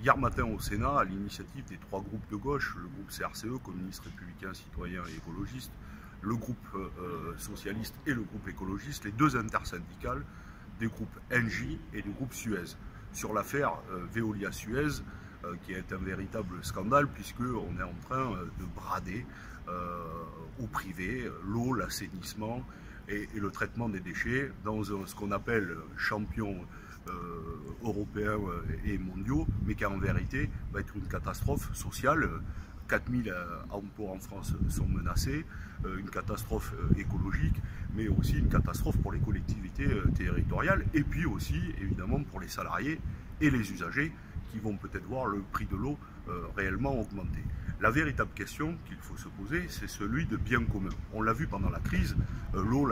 Hier matin au Sénat, à l'initiative des trois groupes de gauche, le groupe CRCE, communiste républicain, citoyen et écologiste, le groupe euh, socialiste et le groupe écologiste, les deux intersyndicales des groupes NJ et du groupe Suez, sur l'affaire euh, Veolia-Suez, euh, qui est un véritable scandale puisqu'on est en train de brader au privé l'eau, l'assainissement et, le traitement des déchets dans ce qu'on appelle champion européens et mondiaux, mais qui en vérité va être une catastrophe sociale 4000 euh, emplois en France sont menacés, euh, une catastrophe euh, écologique, mais aussi une catastrophe pour les collectivités territoriales, et puis aussi évidemment pour les salariés et les usagers qui vont peut-être voir le prix de l'eau réellement augmenter. La véritable question qu'il faut se poser, c'est celui de bien commun. On l'a vu pendant la crise, l'eau,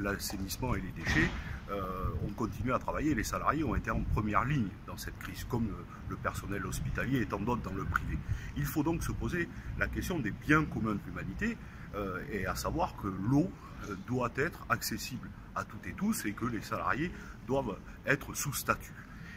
l'assainissement et les déchets euh, on continue à travailler. Les salariés ont été en première ligne dans cette crise, comme le personnel hospitalier et tant d'autres dans le privé. Il faut donc se poser la question des biens communs de l'humanité, euh, et à savoir que l'eau euh, doit être accessible à toutes et tous et que les salariés doivent être sous statut.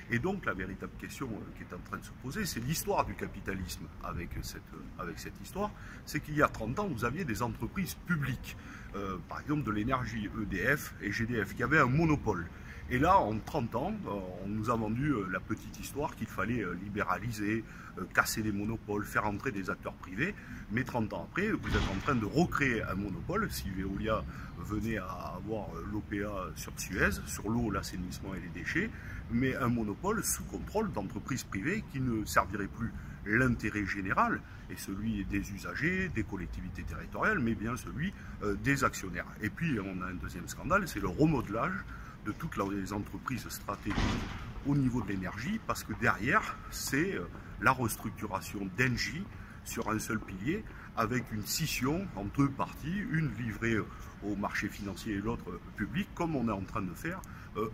Et donc la véritable question qui est en train de se poser, c'est l'histoire du capitalisme avec cette, avec cette histoire. C'est qu'il y a 30 ans, vous aviez des entreprises publiques, euh, par exemple de l'énergie EDF et GDF, qui avaient un monopole. Et là, en 30 ans, euh, on nous a vendu euh, la petite histoire qu'il fallait libéraliser, casser les monopoles, faire entrer des acteurs privés. Mais 30 ans après, vous êtes en train de recréer un monopole. Si Veolia venait à avoir l'OPA sur Suez, sur l'eau, l'assainissement et les déchets, mais un monopole sous contrôle d'entreprises privées qui ne serviraient plus l'intérêt général et celui des usagers, des collectivités territoriales, mais bien celui euh, des actionnaires. Et puis on a un deuxième scandale, c'est le remodelage de toutes les entreprises stratégiques au niveau de l'énergie, parce que derrière, c'est euh, la restructuration d'Engie sur un seul pilier, avec une scission en deux parties, une livrée euh, au marché financier et l'autre public, comme on est en train de faire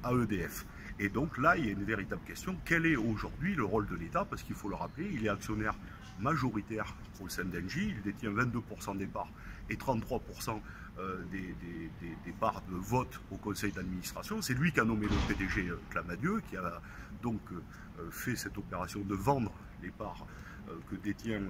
à EDF. Et donc là, il y a une véritable question. Quel est aujourd'hui le rôle de l'État? Parce qu'il faut le rappeler, il est actionnaire majoritaire au sein d'Engie. Il détient 22% des parts et 33% euh, des, parts de vote au conseil d'administration. C'est lui qui a nommé le PDG euh, Clamadieu, qui a donc euh, fait cette opération de vendre les parts que détient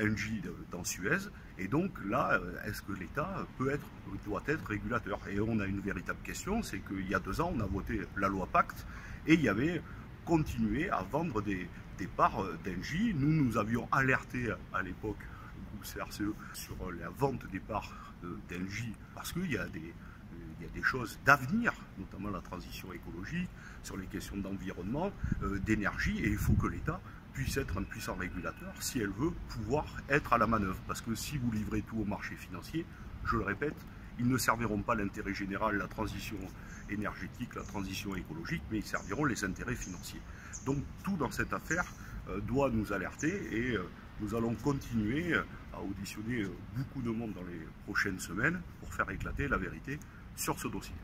Engie dans Suez. Et donc là, est-ce que l'État peut être, doit être régulateur? Et on a une véritable question, c'est qu'il y a deux ans, on a voté la loi Pacte et il y avait continué à vendre des, parts d'Engie. Nous, nous avions alerté à l'époque le CRCE sur la vente des parts d'Engie parce qu'il y a des choses d'avenir, notamment la transition écologique, sur les questions d'environnement, euh, d'énergie, et il faut que l'État puisse être un puissant régulateur si elle veut pouvoir être à la manœuvre. Parce que si vous livrez tout au marché financier, je le répète, ils ne serviront pas l'intérêt général, la transition énergétique, la transition écologique, mais ils serviront les intérêts financiers. Donc tout dans cette affaire euh, doit nous alerter et euh, nous allons continuer à auditionner beaucoup de monde dans les prochaines semaines pour faire éclater la vérité sur ce dossier.